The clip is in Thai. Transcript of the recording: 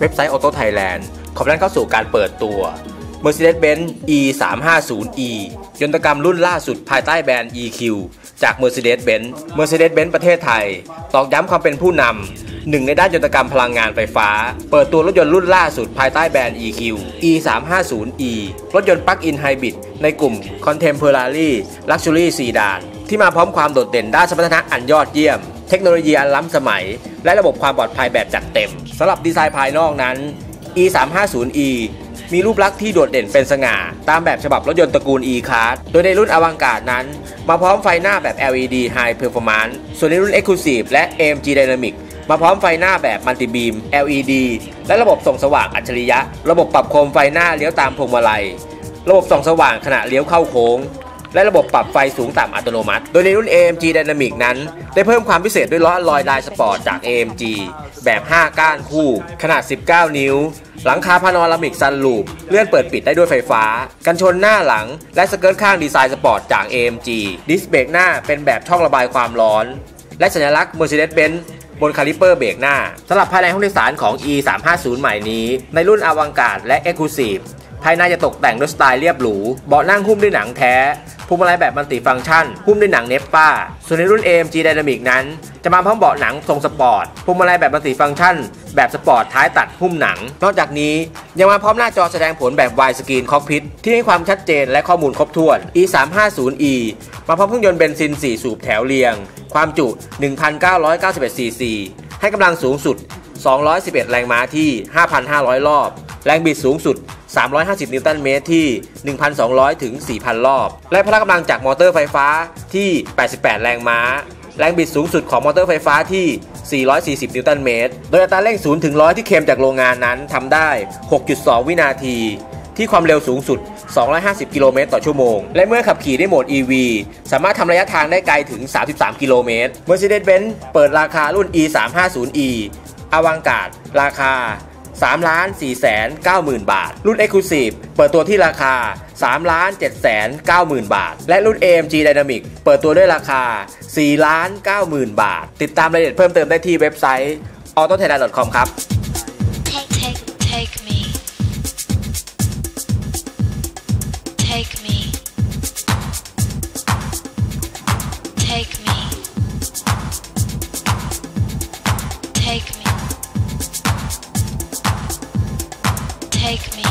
เว็บไซต์ Auto Thailand ขอนั้นเข้าสู่การเปิดตัว Mercedes-Benz E350e ยนตกรรมรุ่นล่าสุดภายใต้แบรนด์ EQ จาก Mercedes-Benz Mercedes-Benz ประเทศไทย ตอกย้ำความเป็นผู้นำหนึ่งในด้านยนตกรรมพลังงานไฟฟ้า เปิดตัวรถยนต์รุ่นล่าสุดภายใต้แบรนด์ EQ E350e รถยนต์ปลั๊กอินไฮบริดในกลุ่ม Contemporary Luxury Sedan ที่มาพร้อมความโดดเด่นด้านสมรรถนะอันยอดเยี่ยม เทคโนโลยีอันล้ำสมัย และระบบความปลอดภัยแบบจัดเต็ม สำหรับดีไซน์ภายนอกนั้น E350e มีรูปลักษณ์ที่โดดเด่นเป็นสง่า ตามแบบฉบับรถยนต์ตระกูล E-Class โดยในรุ่นอวังการนั้น มาพร้อมไฟหน้าแบบ LED High Performance ส่วนในรุ่น Exclusive และ AMG Dynamic มาพร้อมไฟหน้าแบบมัลติบีม LED และระบบส่องสว่างอัจฉริยะ ระบบปรับโคมไฟหน้าเลี้ยวตามพวงมาลัย ระบบส่องสว่างขณะเลี้ยวเข้าโค้ง และระบบปรับไฟสูงต่ำอัตโนมัติ โดยในรุ่น AMG Dynamic นั้น ได้เพิ่มความพิเศษด้วยล้ออัลลอยลายสปอร์ตจาก AMG แบบ 5 ก้านคู่ ขนาด 19 นิ้ว หลังคา panoramic sunroof เลื่อนเปิดปิดได้ด้วยไฟฟ้า กันชนหน้าหลัง และสเกิร์ตข้างดีไซน์สปอร์ตจาก AMG ดิสเบรกหน้าเป็นแบบช่องระบายความร้อน และสัญลักษณ์ Mercedes-Benz บนคาลิเปอร์เบรกหน้าสำหรับภายในห้องโดยสารของ E350 ใหม่นี้ ในรุ่น Avantgarde และ Exclusive ภายในจะตกแต่งด้วยสไตล์เรียบหรู เบาะนั่งหุ้มด้วยหนังแท้พวงมาลัยแบบ multifunction หุ้มด้วยหนัง nappa ส่วนในรุ่น AMG Dynamic นั้น จะมาพร้อมเบาะหนังทรงสปอร์ตพวงมาลัยแบบ multifunction แบบสปอร์ตท้ายตัดหุ้มหนัง นอกจากนี้ยังมาพร้อมหน้าจอแสดงผลแบบ Wide Screen Cockpit ที่ให้ความชัดเจนและข้อมูลครบถ้วน E350e มาพร้อมเครื่องยนต์เบนซิน 4 สูบแถวเรียง ความจุ 1,991 cc ให้กำลังสูงสุด 211 แรงม้าที่ 5,500 รอบ แรงบิดสูงสุด 350 นิวตันเมตรที่ 1,200 ถึง 4,000 รอบ และพละกำลังจากมอเตอร์ไฟฟ้าที่ 88 แรงม้า แรงบิดสูงสุดของมอเตอร์ไฟฟ้าที่ 440 นิวตันเมตร โดยอัตราเร่ง 0 ถึง 100 ที่เคลมจากโรงงานนั้นทำได้ 6.2 วินาที ที่ความเร็วสูงสุด 250 กิโลเมตรต่อชั่วโมง และเมื่อขับขี่ในโหมด EV สามารถทำระยะทางได้ไกลถึง 33 กิโลเมตร Mercedes-Benz เปิดราคารุ่น E350e อวังการราคา 3ล้าน4แสน9หมื่นบาท รุ่น Exclusive เปิดตัวที่ราคา 3 ล้าน7แสน9หมื่นบาท และรุ่น AMG Dynamic เปิดตัวด้วยราคา 4 ล้าน9หมื่นบาท ติดตามรายละเอียดเพิ่มเติมได้ที่เว็บไซต์ autothailand.com ครับ take me.